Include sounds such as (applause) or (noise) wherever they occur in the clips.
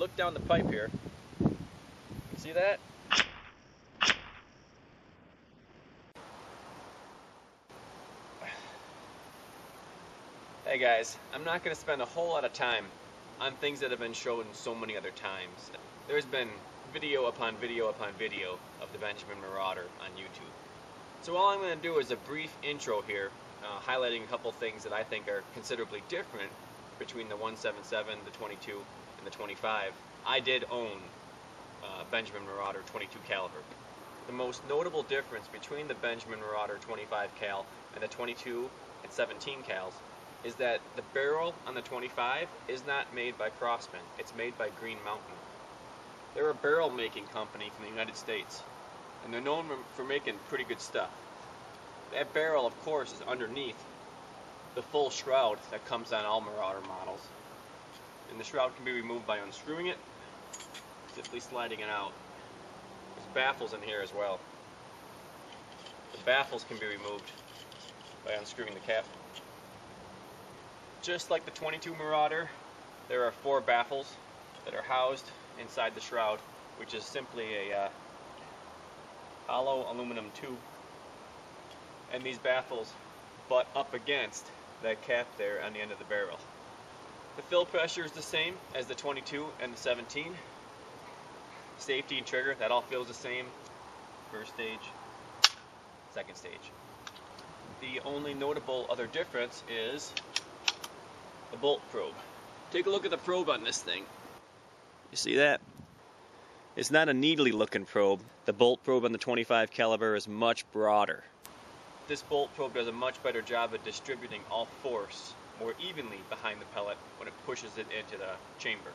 look down the pipe here, see that? Hey guys, I'm not going to spend a whole lot of time on things that have been shown so many other times. There's been video upon video upon video of the Benjamin Marauder on YouTube. So all I'm going to do is a brief intro here, uh, highlighting a couple things that I think are considerably different between the 177, the 22, and the 25. I did own uh, Benjamin Marauder 22 caliber. The most notable difference between the Benjamin Marauder 25 cal and the 22 and 17 cals is that the barrel on the 25 is not made by Crosman, It's made by Green Mountain. They're a barrel making company from the United States, and they're known for making pretty good stuff. That barrel, of course, is underneath the full shroud that comes on all Marauder models. And the shroud can be removed by unscrewing it, simply sliding it out. There's baffles in here as well. The baffles can be removed by unscrewing the cap just like the 22 Marauder, there are four baffles that are housed inside the shroud, which is simply a uh, hollow aluminum tube. And these baffles butt up against that cap there on the end of the barrel. The fill pressure is the same as the 22 and the 17. Safety and trigger, that all feels the same. First stage, second stage. The only notable other difference is the bolt probe. Take a look at the probe on this thing. You see that? It's not a needly looking probe. The bolt probe on the 25 caliber is much broader. This bolt probe does a much better job of distributing all force more evenly behind the pellet when it pushes it into the chamber.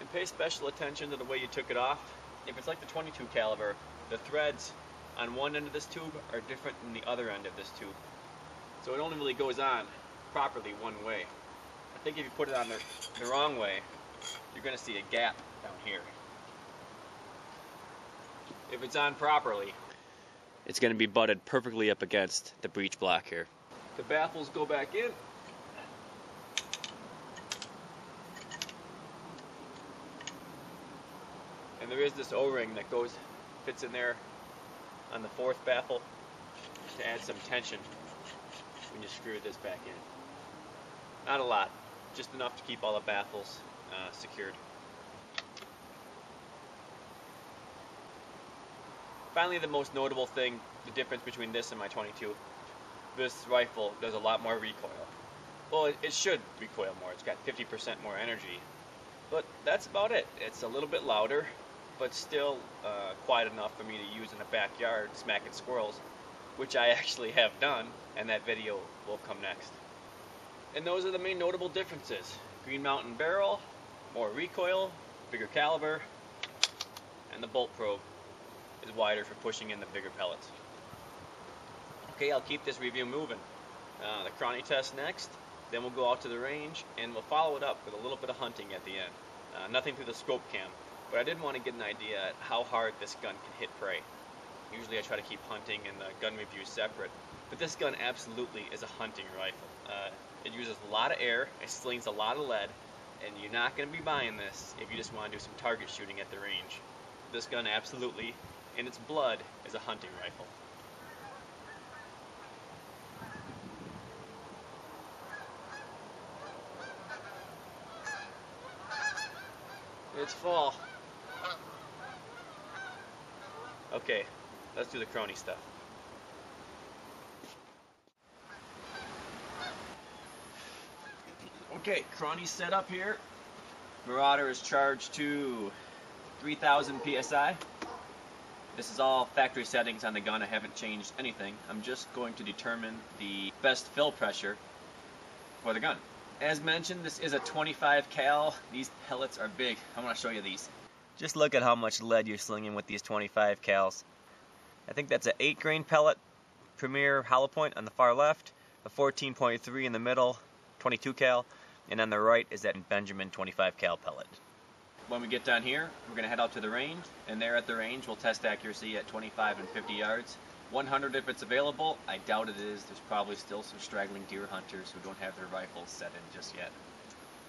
And pay special attention to the way you took it off. If it's like the 22 caliber, the threads on one end of this tube are different than the other end of this tube. So it only really goes on properly one way. I think if you put it on the, the wrong way, you're going to see a gap down here. If it's on properly, it's going to be butted perfectly up against the breech block here. The baffles go back in. And there is this O-ring that goes, fits in there on the fourth baffle to add some tension when you screw this back in. Not a lot, just enough to keep all the baffles uh, secured. Finally, the most notable thing, the difference between this and my 22. This rifle does a lot more recoil. Well, it, it should recoil more. It's got 50% more energy. But that's about it. It's a little bit louder, but still uh, quiet enough for me to use in the backyard smacking squirrels, which I (laughs) actually have done, and that video will come next. And those are the main notable differences. Green Mountain barrel, more recoil, bigger caliber, and the bolt probe is wider for pushing in the bigger pellets. Okay, I'll keep this review moving. Uh, the chrony test next, then we'll go out to the range and we'll follow it up with a little bit of hunting at the end. Uh, nothing through the scope cam, but I did want to get an idea at how hard this gun can hit prey. Usually I try to keep hunting and the gun review separate, but this gun absolutely is a hunting rifle. Uh, it uses a lot of air, it slings a lot of lead, and you're not going to be buying this if you just want to do some target shooting at the range. This gun absolutely, in its blood, is a hunting rifle. Fall. Okay, let's do the chrony stuff. Okay, chrony set up here. Marauder is charged to 3000 psi. This is all factory settings on the gun. I haven't changed anything. I'm just going to determine the best fill pressure for the gun. As mentioned, this is a 25 cal. These pellets are big. I want to show you these. Just look at how much lead you're slinging with these 25 cals. I think that's an 8 grain pellet, Premier hollow point on the far left, a 14.3 in the middle, 22 cal, and on the right is that Benjamin 25 cal pellet. When we get down here, we're going to head out to the range, and there at the range we'll test accuracy at 25 and 50 yards. 100 if it's available. I doubt it is. There's probably still some straggling deer hunters who don't have their rifles set in just yet.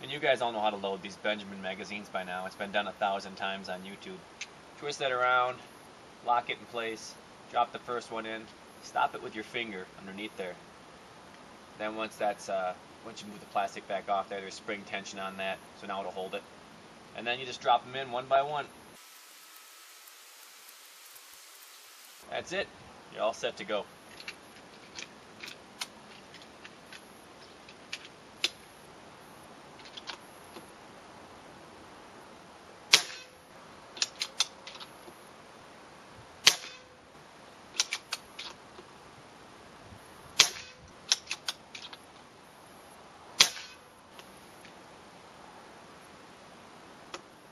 And you guys all know how to load these Benjamin magazines by now. It's been done a thousand times on YouTube. Twist that around, lock it in place, drop the first one in, stop it with your finger underneath there. Then once that's uh, once you move the plastic back off there, there's spring tension on that, so now it'll hold it. And then you just drop them in one by one. That's it. You're all set to go.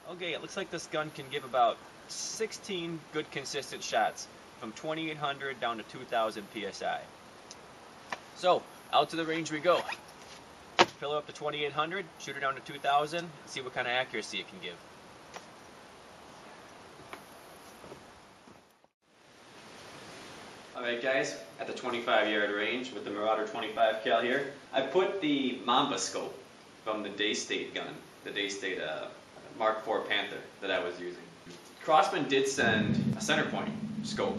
Okay, it looks like this gun can give about 16 good consistent shots from 2800 down to 2000 psi. So, out to the range we go. Her up to 2800, shoot her down to 2000, and see what kind of accuracy it can give. Alright guys, at the 25 yard range with the Marauder 25 cal here, I put the Mamba scope from the Daystate gun, the Daystate uh, Mark IV Panther that I was using. Crosman did send a Centerpoint scope.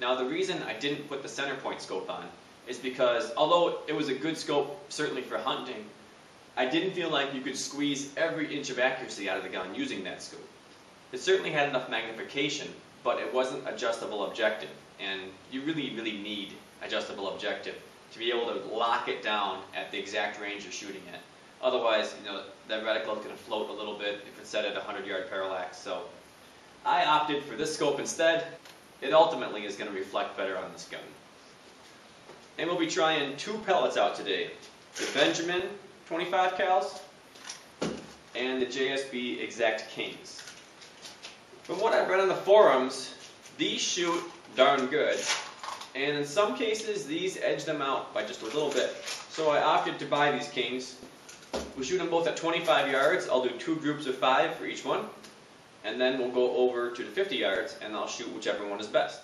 Now the reason I didn't put the Centerpoint scope on is because although it was a good scope certainly for hunting, I didn't feel like you could squeeze every inch of accuracy out of the gun using that scope. It certainly had enough magnification, but it wasn't adjustable objective, and you really, really need adjustable objective to be able to lock it down at the exact range you're shooting at. Otherwise, you know, that reticle is going to float a little bit if it's set at 100 yard parallax. So I opted for this scope instead. It ultimately is going to reflect better on this gun. And we'll be trying two pellets out today. The Benjamin 25 cals and the JSB Exact Kings. From what I've read on the forums, these shoot darn good. And in some cases, these edge them out by just a little bit. So I opted to buy these Kings We'll shoot them both at 25 yards. I'll do two groups of five for each one. And then we'll go over to the 50 yards and I'll shoot whichever one is best.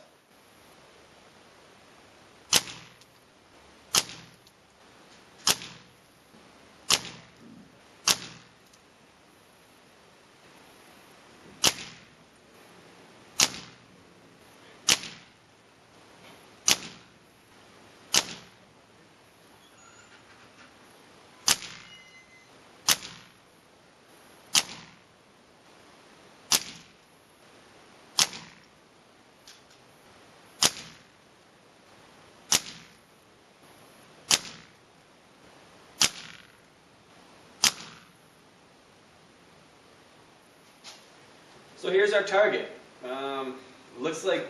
So here's our target. Um, looks like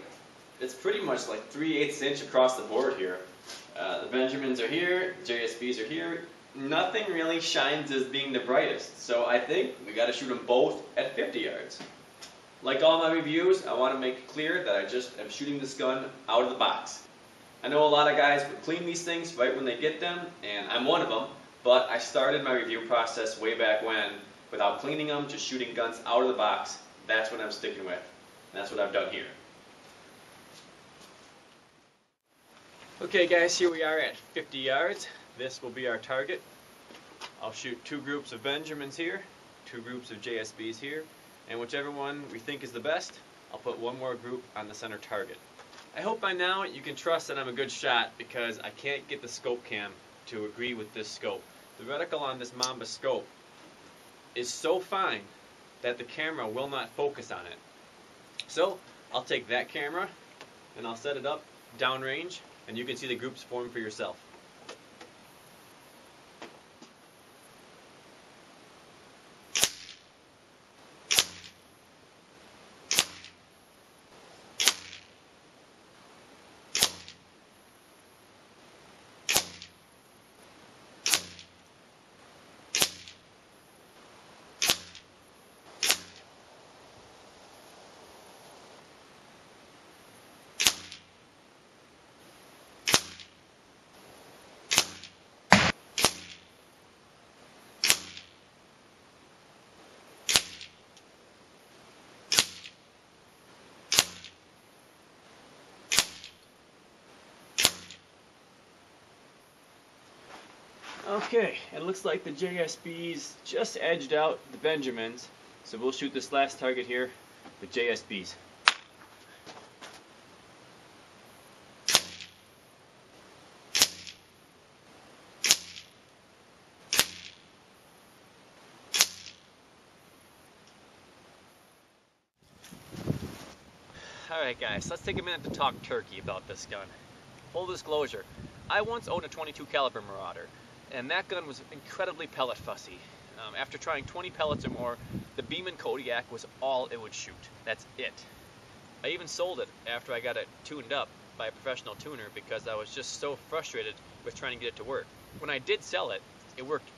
it's pretty much like 3 eighths inch across the board here. Uh, the Benjamins are here, JSBs are here. Nothing really shines as being the brightest, so I think we got to shoot them both at 50 yards. Like all my reviews, I want to make it clear that I just am shooting this gun out of the box. I know a lot of guys would clean these things right when they get them, and I'm one of them, but I started my review process way back when without cleaning them, just shooting guns out of the box, that's what I'm sticking with. That's what I've done here. Okay guys, here we are at 50 yards. This will be our target. I'll shoot two groups of Benjamins here, two groups of JSBs here, and whichever one we think is the best, I'll put one more group on the center target. I hope by now you can trust that I'm a good shot because I can't get the scope cam to agree with this scope. The reticle on this Mamba scope is so fine that the camera will not focus on it. So I'll take that camera and I'll set it up downrange and you can see the groups form for yourself. Okay, it looks like the JSBs just edged out the Benjamins, so we'll shoot this last target here with JSBs. Alright guys, let's take a minute to talk turkey about this gun. Full disclosure, I once owned a 22 caliber Marauder, and that gun was incredibly pellet fussy. Um, after trying 20 pellets or more, the Beeman Kodiak was all it would shoot. That's it. I even sold it after I got it tuned up by a professional tuner because I was just so frustrated with trying to get it to work. When I did sell it, it worked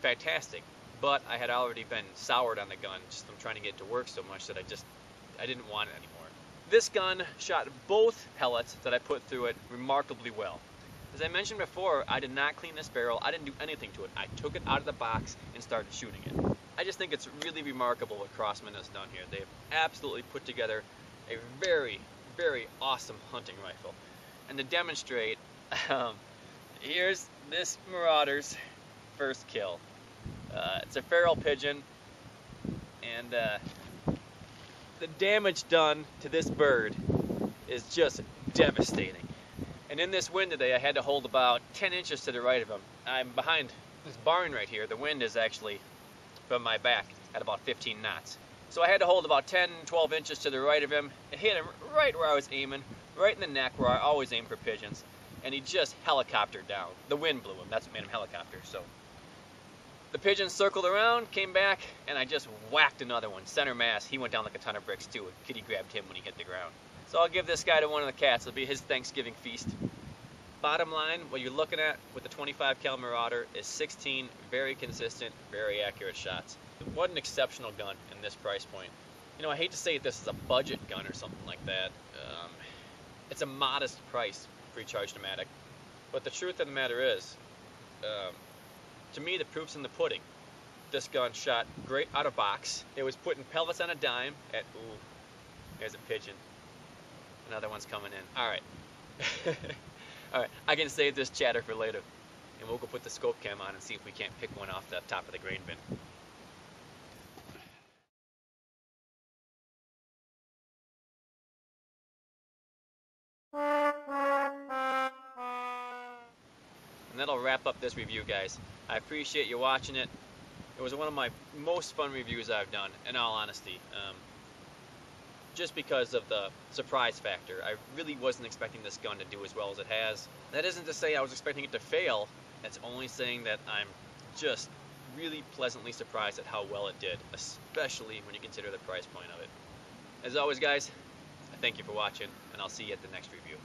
fantastic, but I had already been soured on the gun just from trying to get it to work so much that I just I didn't want it anymore. This gun shot both pellets that I put through it remarkably well. As I mentioned before, I did not clean this barrel. I didn't do anything to it. I took it out of the box and started shooting it. I just think it's really remarkable what Crosman has done here. They've absolutely put together a very, very awesome hunting rifle. And to demonstrate, (laughs) um, here's this Marauder's first kill. Uh, it's a feral pigeon, and uh, the damage done to this bird is just devastating. And in this wind today, I had to hold about 10 inches to the right of him. I'm behind this barn right here. The wind is actually from my back at about 15 knots. So I had to hold about 10, 12 inches to the right of him. It hit him right where I was aiming, right in the neck where I always aim for pigeons. And he just helicoptered down. The wind blew him. That's what made him helicopter. So the pigeon circled around, came back, and I just whacked another one. Center mass. He went down like a ton of bricks too. Kitty grabbed him when he hit the ground. So I'll give this guy to one of the cats. It'll be his Thanksgiving feast. Bottom line, what you're looking at with the 25 cal Marauder is 16 very consistent, very accurate shots. What an exceptional gun in this price point. You know, I hate to say this is a budget gun or something like that. Um, it's a modest price for a Charge-O-Matic. But the truth of the matter is, um, to me, the proof's in the pudding. This gun shot great out of box. It was putting pellets on a dime at, ooh, there's a pigeon. Another one's coming in. All right. (laughs) All right, I can save this chatter for later. And we'll go put the scope cam on and see if we can't pick one off the top of the grain bin. And that'll wrap up this review, guys. I appreciate you watching it. It was one of my most fun reviews I've done, in all honesty. Um, just because of the surprise factor. I really wasn't expecting this gun to do as well as it has. That isn't to say I was expecting it to fail. That's only saying that I'm just really pleasantly surprised at how well it did, especially when you consider the price point of it. As always, guys, I thank you for watching, and I'll see you at the next review.